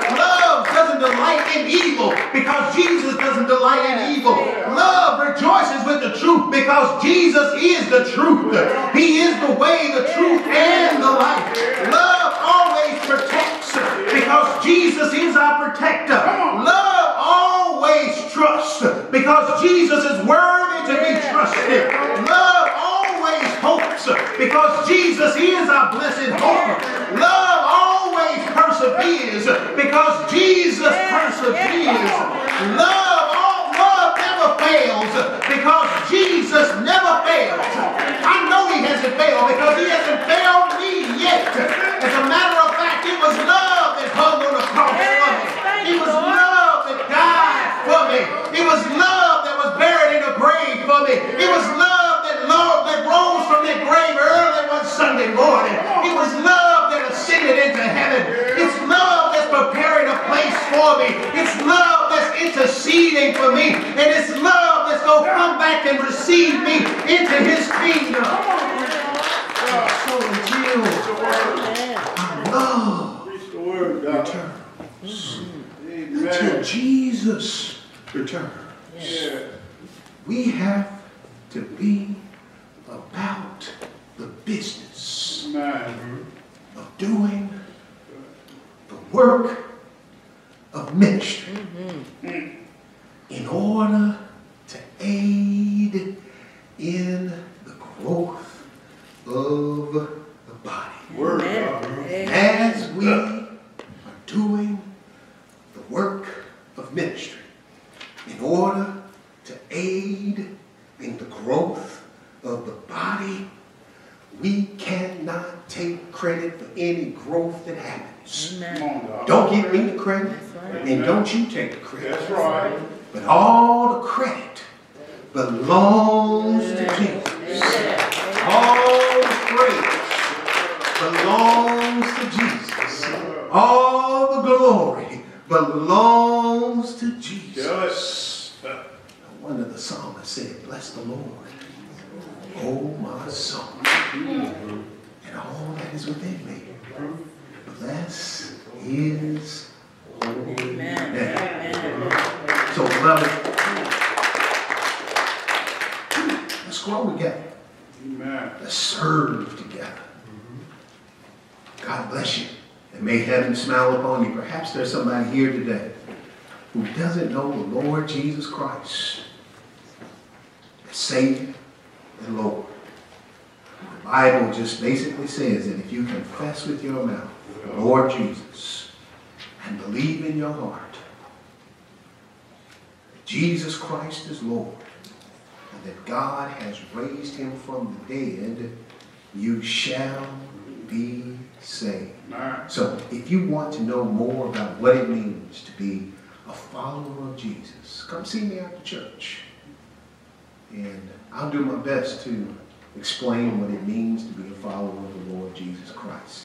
[SPEAKER 1] Doesn't delight in evil because Jesus doesn't delight in evil. Love rejoices with the truth because Jesus is the truth. He is the way, the truth, and the life. Love always protects because Jesus is our protector. Love always trusts because Jesus is worthy to be trusted. Love always hopes because Jesus is our blessed hope. Love perseveres because Jesus perseveres. Love, all love never fails because Jesus never fails. I know he hasn't failed because he hasn't failed me yet. As a matter of fact, it was love that hung on the cross for me. It was love that died for me. It was love that was buried in a grave for me. It was love that Lord that rose from that grave early one Sunday morning. It was love into heaven. It's love that's preparing a place for me. It's love that's interceding for me. And it's love that's going to come back and receive me into his kingdom. So until our love
[SPEAKER 2] Preach the word, God.
[SPEAKER 1] returns, until Jesus returns,
[SPEAKER 2] Yeah.
[SPEAKER 1] we have to be about the business
[SPEAKER 2] Amen.
[SPEAKER 1] Of doing the work of ministry mm-hmm. in order to aid in the growth of the body.
[SPEAKER 2] Word, God.
[SPEAKER 1] As we are doing the work of ministry in order to aid in the growth of the body, we cannot take credit for any growth that happens.
[SPEAKER 2] Come on, God.
[SPEAKER 1] Don't give me the credit,
[SPEAKER 2] right.
[SPEAKER 1] and don't you take the credit.
[SPEAKER 2] That's right.
[SPEAKER 1] But all the credit belongs to Jesus. All the praise belongs to Jesus. All the glory belongs to Jesus.
[SPEAKER 2] Tell it.
[SPEAKER 1] No wonder the psalmist said, Bless the Lord, O my soul, and all that is within me. Bless his holy name. So, beloved, let's go grow together.
[SPEAKER 2] Amen.
[SPEAKER 1] Let's serve together. God bless you. And may heaven smile upon you. Perhaps there's somebody here today who doesn't know the Lord Jesus Christ as Savior and Lord. The Bible just basically says that if you confess with your mouth the Lord Jesus and believe in your heart that Jesus Christ is Lord and that God has raised him from the dead, you shall be saved. So if you want to know more about what it means to be a follower of Jesus, come see me after church. And I'll do my best to explain what it means to be a follower of the Lord Jesus Christ.